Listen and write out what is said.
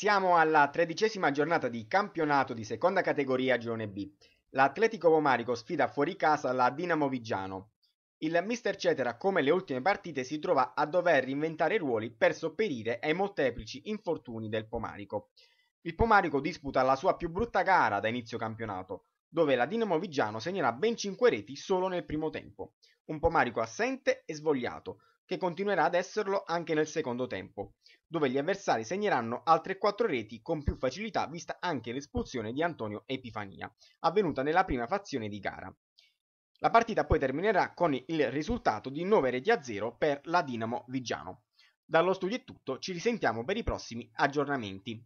Siamo alla tredicesima giornata di campionato di seconda categoria Girone B. L'Atletico Pomarico sfida fuori casa la Dinamo Vigiano. Il mister Cetera, come le ultime partite, si trova a dover reinventare ruoli per sopperire ai molteplici infortuni del Pomarico. Il Pomarico disputa la sua più brutta gara da inizio campionato, dove la Dinamo Vigiano segnerà ben 5 reti solo nel primo tempo. Un Pomarico assente e svogliato, che continuerà ad esserlo anche nel secondo tempo, dove gli avversari segneranno altre 4 reti con più facilità vista anche l'espulsione di Antonio Epifania, avvenuta nella prima fazione di gara. La partita poi terminerà con il risultato di 9 reti a 0 per la Dinamo Vigiano. Dallo studio è tutto, ci risentiamo per i prossimi aggiornamenti.